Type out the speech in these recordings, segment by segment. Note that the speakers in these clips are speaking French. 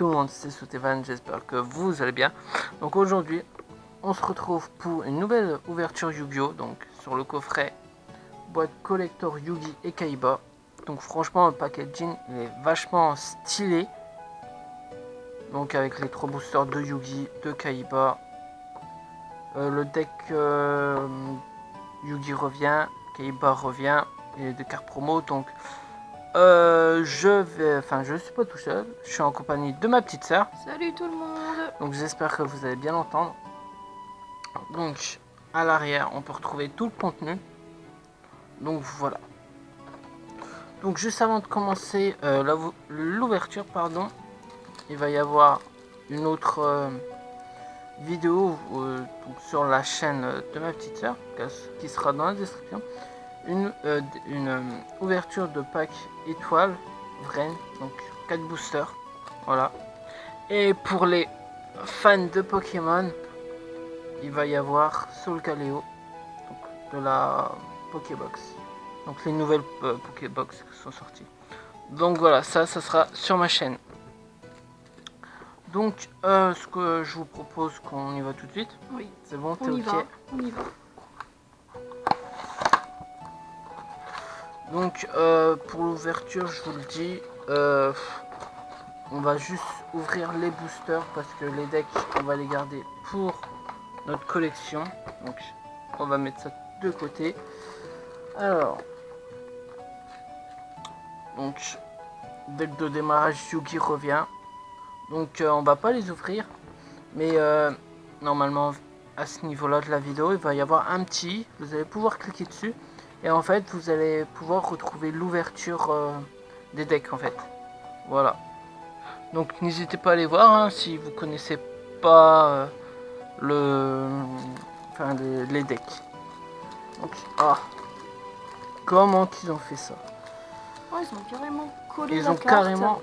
Tout le monde, c'est Soutevan, j'espère que vous allez bien. Donc aujourd'hui, on se retrouve pour une nouvelle ouverture Yu-Gi-Oh! Donc sur le coffret boîte collector Yugi et Kaiba. Donc franchement, le packaging il est vachement stylé. Donc avec les trois boosters de Yugi, de Kaiba. Euh, le deck euh, Yugi revient, Kaiba revient et des cartes promo. Donc euh, je vais, enfin je suis pas tout seul, je suis en compagnie de ma petite sœur. Salut tout le monde Donc j'espère que vous allez bien l'entendre. Donc à l'arrière, on peut retrouver tout le contenu. Donc voilà. Donc juste avant de commencer euh, l'ouverture, pardon, il va y avoir une autre euh, vidéo sur la chaîne de ma petite sœur qui sera dans la description. Une, euh, une euh, ouverture de pack étoile, Vren, donc 4 boosters. Voilà. Et pour les fans de Pokémon, il va y avoir Soul Caleo donc de la Pokébox. Donc les nouvelles euh, Pokébox qui sont sorties. Donc voilà, ça, ça sera sur ma chaîne. Donc euh, ce que je vous propose qu'on y va tout de suite. Oui, C'est bon, t'es ok va, on y va. Donc euh, pour l'ouverture, je vous le dis, euh, on va juste ouvrir les boosters parce que les decks, on va les garder pour notre collection. Donc on va mettre ça de côté. Alors, donc deck de démarrage Yugi revient. Donc euh, on va pas les ouvrir, mais normalement à ce niveau-là de la vidéo, il va y avoir un petit. Vous allez pouvoir cliquer dessus. Et en fait, vous allez pouvoir retrouver l'ouverture euh, des decks en fait. Voilà. Donc n'hésitez pas à aller voir hein, si vous connaissez pas euh, le, enfin les, les decks. Donc, ah, comment ils ont fait ça? Oh, ils ont carrément collé Ils la ont carte. carrément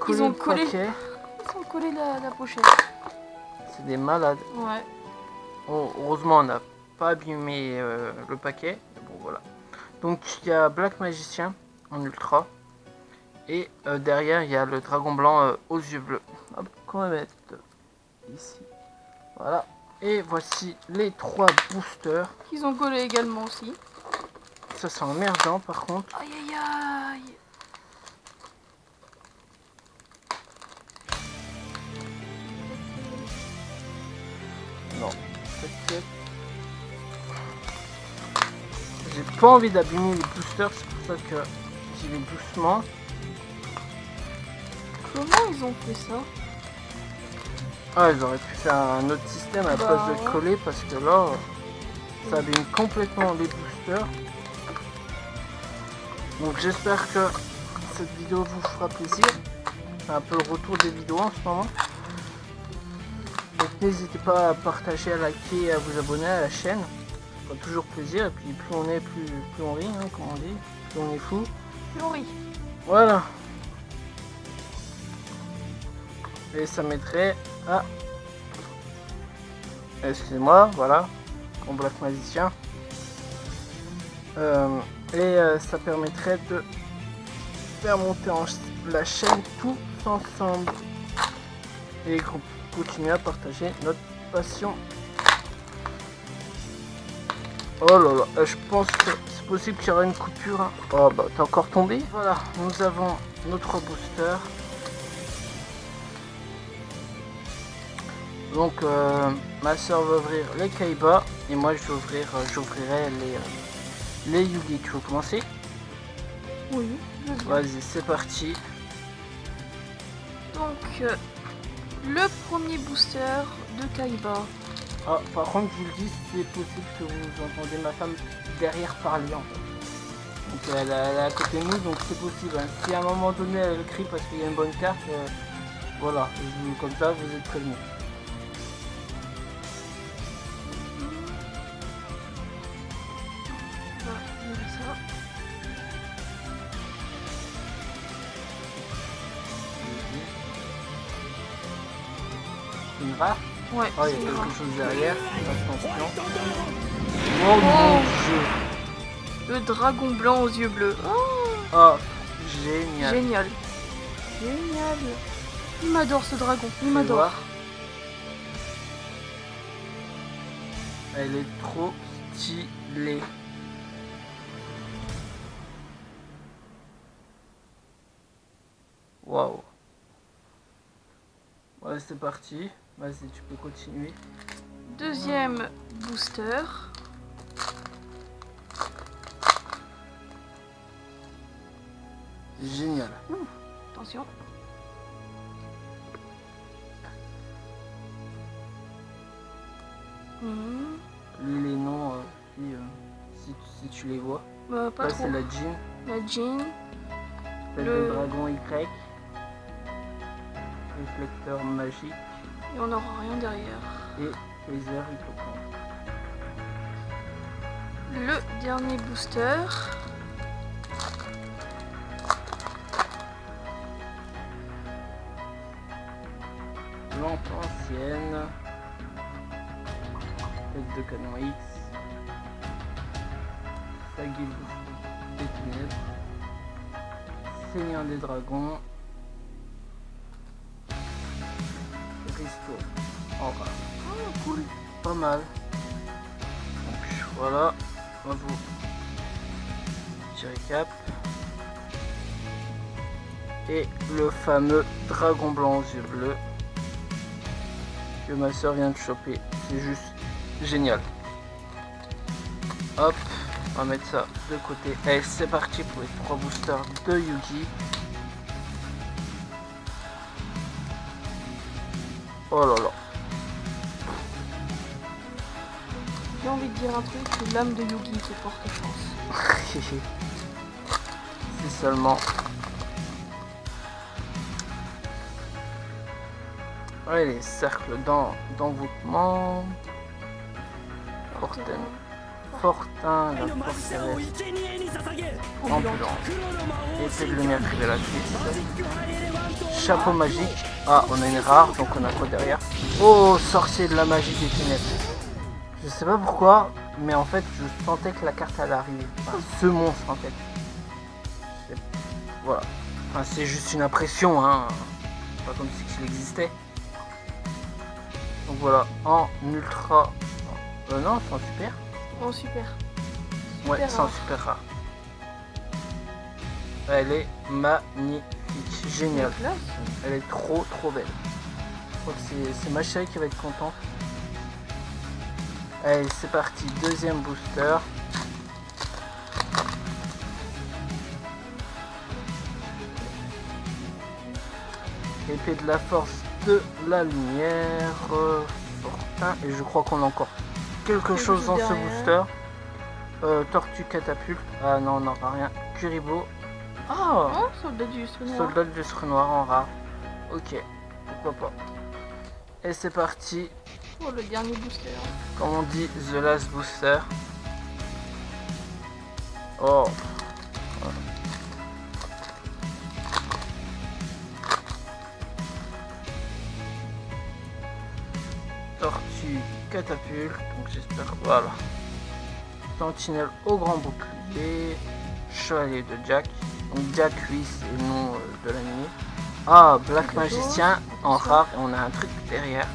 collé ont le collé. paquet. Ils ont collé la, la pochette. C'est des malades. Ouais. Oh, heureusement, on n'a pas abîmé euh, le paquet. Voilà. Donc, il y a Black Magicien en ultra. Et euh, derrière, il y a le dragon blanc euh, aux yeux bleus. Hop, qu'on va mettre ici. Voilà. Et voici les trois boosters. Ils ont collé également aussi. Ça, c'est emmerdant par contre. Aïe aïe aïe. Non. T'inquiète. J'ai pas envie d'abîmer les boosters, c'est pour ça que j'y vais doucement. Comment ils ont fait ça? Ah, ils auraient pu faire un autre système à la Bah, place de ouais. coller parce que là, ça abîme complètement les boosters. Donc j'espère que cette vidéo vous fera plaisir. C'est un peu le retour des vidéos en ce moment. Donc n'hésitez pas à partager, à liker et à vous abonner à la chaîne. Toujours plaisir. Et puis plus on est, plus, plus on rit, hein, comme on dit. Plus on est fou. Flori. Voilà. Et ça mettrait à... Excusez-moi, voilà. Mon Black Magicien. Euh, et euh, ça permettrait de faire monter en ch- la chaîne tous ensemble. Et qu'on continue à partager notre passion. Oh là là, euh, je pense que c'est possible qu'il y aura une coupure. hein. Oh bah t'es encore tombé Voilà, nous avons notre booster. Donc euh, ma soeur va ouvrir les Kaiba et moi je vais ouvrir, euh, j'ouvrirai les, les Yugi. Tu veux commencer? Oui. Vas-y, c'est parti. Donc, euh, le premier booster de Kaiba. Ah, par contre, je vous le dis, c'est possible que vous entendez ma femme derrière parler en fait. Donc elle, elle est à côté de nous, donc c'est possible. hein. Si à un moment donné elle crie parce qu'il y a une bonne carte, euh, voilà, vous- comme ça vous êtes prévenus. Ça. Une rare Ouais, Oh, il y a grave. quelque chose derrière. Attention. Oh Oh. mon dieu Le dragon blanc aux yeux bleus. Oh, Oh, génial. génial. Génial. Il m'adore ce dragon, il m'adore. Elle est trop stylée. Waouh. Ouais, c'est parti. Vas-y, tu peux continuer. Deuxième booster. Génial. Attention. Mhm. Les noms, euh, si, euh, si, si tu les vois. Bah, pas Là, c'est la jean. La jean. Le- de dragon Y. Réflecteur magique. Et on n'aura rien derrière. Et laser hippocampe. Le dernier booster. Lampe ancienne. Tête de canon X. Saguille des ténèbres. Seigneur des dragons. Oh, cool. Pas mal. Donc voilà. Bravo. Petit récap. Et le fameux dragon blanc aux yeux bleus que ma soeur vient de choper. C'est juste génial. Hop, on va mettre ça de côté. Allez, c'est parti pour les trois boosters de Yugi. Oh là là. J'ai envie de dire un truc, c'est l'âme de Yugi qui porte chance. C'est seulement. Ouais, les cercles d'en- d'envoûtement. Fortin. Fortin, la force ambulant, épée de lumière révélatrice, chapeau magique, ah on a une rare donc on a quoi derrière? Oh sorcier de la magie des ténèbres. Je sais pas pourquoi mais en fait je sentais que la carte allait arriver, ce monstre en fait. Voilà, enfin, c'est juste une impression hein, pas comme si il existait. Donc voilà, en ultra... Euh, non, c'est en super. Oh super. Ouais, c'est en rare. super rare. Elle est magnifique, géniale. Elle est trop trop belle. Je crois que c'est- ma chérie qui va être contente. Allez, c'est parti, deuxième booster. Épée de la force de la lumière. euh, Fortin. Et je crois qu'on a encore quelque chose dans ce booster. Euh, tortue catapulte. Ah non, on n'aura rien. Kuribo. Ah Oh, soldat du noir. Soldat l'Esprit Noir en rare. Ok, pourquoi pas. Et c'est parti, Oh, le dernier booster. comme on dit, The Last Booster. Oh. Tortue catapulte, donc j'espère voilà. Sentinelle au grand bouclier. Chevalier de Jack. Donc Jack lui c'est le nom euh, de l'anime. Ah, Black. Magicien en rare et on a un truc derrière.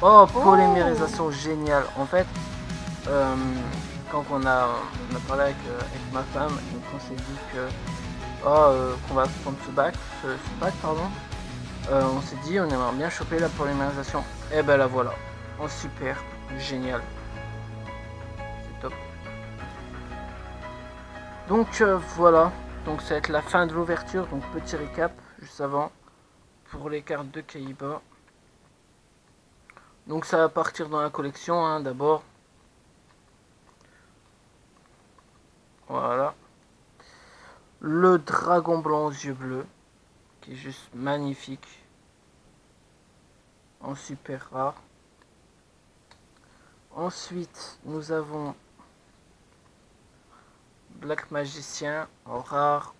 Oh, polymérisation géniale. En fait, euh, quand on a, on a parlé avec, euh, avec ma femme qu'on s'est dit que oh, euh, qu'on va prendre ce bac, ce, ce bac pardon, euh, on s'est dit on aimerait bien choper la polymérisation. Et ben la voilà, en super, génial. C'est top. Donc euh, voilà, donc ça va être la fin de l'ouverture, donc petit récap juste avant pour les cartes de Kaiba. Donc ça va partir dans la collection hein, d'abord. Voilà. Le dragon blanc aux yeux bleus, qui est juste magnifique. En super rare. Ensuite, nous avons Black Magicien en rare.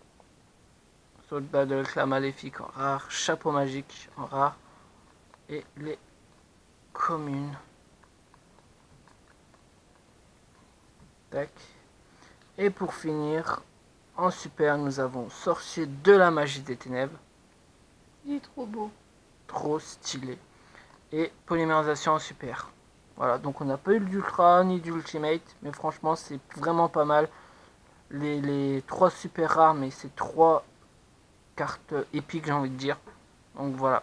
Soldat de l'éclat maléfique en rare. Chapeau magique en rare. Et les communes. Tac. Et pour finir, en super, nous avons Sorcier de la magie des ténèbres. Il est trop beau. trop stylé. Et polymérisation super. Voilà, donc on n'a pas eu d'ultra ni d'ultimate, mais franchement c'est vraiment pas mal. Les, les trois super rares, mais c'est trois cartes épiques j'ai envie de dire. Donc voilà.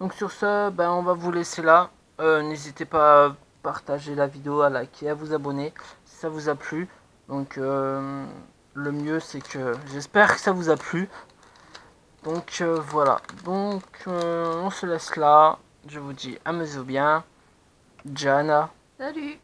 Donc sur ce, ben, on va vous laisser là. Euh, N'hésitez pas à partager la vidéo, à liker, à vous abonner si ça vous a plu. Donc euh, le mieux c'est que j'espère que ça vous a plu. Donc euh, voilà, donc euh, on se laisse là. Je vous dis amusez-vous bien. Jana. Salut